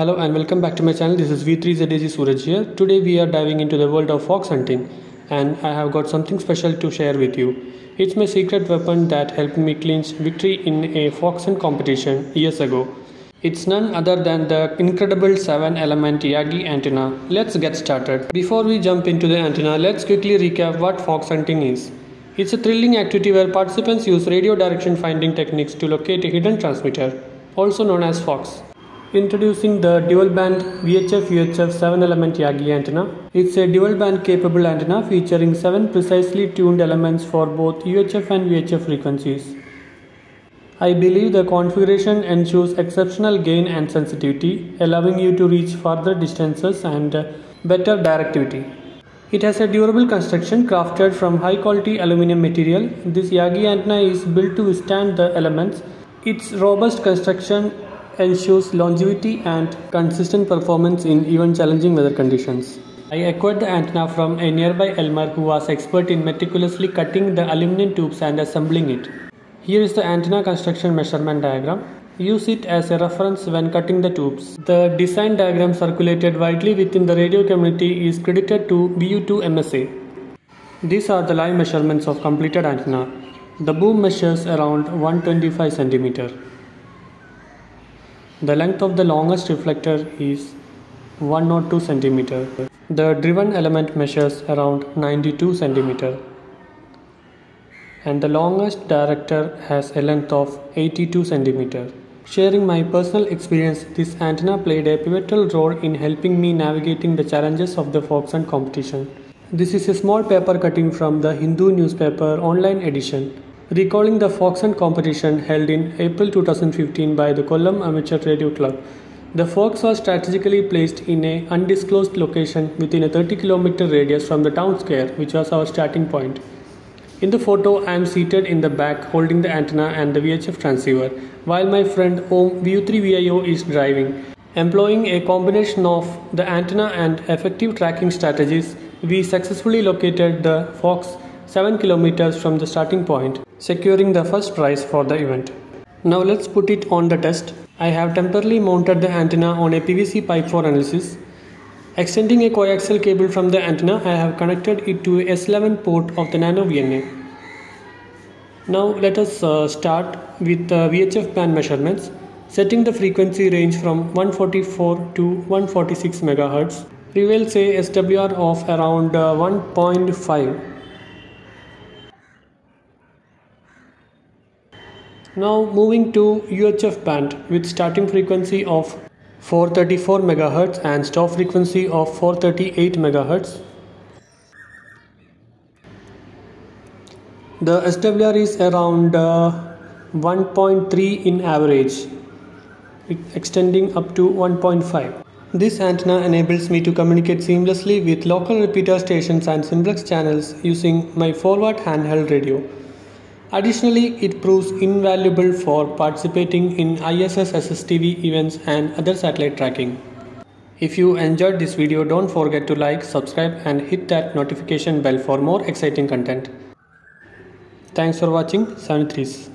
Hello and welcome back to my channel. This is VU3ZAG Suraj here. Today we are diving into the world of fox hunting and I have got something special to share with you. It's my secret weapon that helped me clinch victory in a fox hunt competition years ago. It's none other than the incredible 7 element Yagi antenna. Let's get started. Before we jump into the antenna, let's quickly recap what fox hunting is. It's a thrilling activity where participants use radio direction finding techniques to locate a hidden transmitter, also known as fox. Introducing the dual band VHF UHF 7 element Yagi antenna. It's a dual band capable antenna featuring 7 precisely tuned elements for both UHF and VHF frequencies. I believe the configuration ensures exceptional gain and sensitivity, allowing you to reach farther distances and better directivity. It has a durable construction crafted from high quality aluminum material. This Yagi antenna is built to withstand the elements. Its robust construction ensures longevity and consistent performance in even challenging weather conditions. I acquired the antenna from a nearby Elmer who was expert in meticulously cutting the aluminum tubes and assembling it. Here is the antenna construction measurement diagram. Use it as a reference when cutting the tubes. The design diagram circulated widely within the radio community is credited to VU2 MSA. These are the live measurements of completed antenna. The boom measures around 125 centimeter. The length of the longest reflector is 102 centimeter. The driven element measures around 92 centimeter. And the longest director has a length of 82 centimeter. Sharing my personal experience, this antenna played a pivotal role in helping me navigating the challenges of the fox hunt competition. This is a small paper cutting from the Hindu newspaper online edition recalling the fox hunt competition held in April 2015 by the Kollam Amateur Radio Club. The fox was strategically placed in an undisclosed location within a 30 km radius from the town square, which was our starting point. In the photo, I am seated in the back holding the antenna and the VHF transceiver, while my friend Om VU3VIO is driving. Employing a combination of the antenna and effective tracking strategies, we successfully located the fox 7 kilometers from the starting point, securing the first prize for the event. Now let's put it on the test. I have temporarily mounted the antenna on a PVC pipe for analysis. Extending a coaxial cable from the antenna, I have connected it to a S11 port of the Nano VNA. Now let us uh, start with uh, VHF band measurements, setting the frequency range from 144 to 146 MHz reveals a SWR of around uh, 1.5 Now moving to UHF band with starting frequency of 434 MHz and stop frequency of 438 MHz. The SWR is around uh, 1.3 in average, extending up to 1.5. This antenna enables me to communicate seamlessly with local repeater stations and simplex channels using my 4 watt handheld radio. Additionally, it proves invaluable for participating in ISS SSTV events and other satellite tracking. If you enjoyed this video, don't forget to like, subscribe and hit that notification bell for more exciting content. Thanks for watching 73s.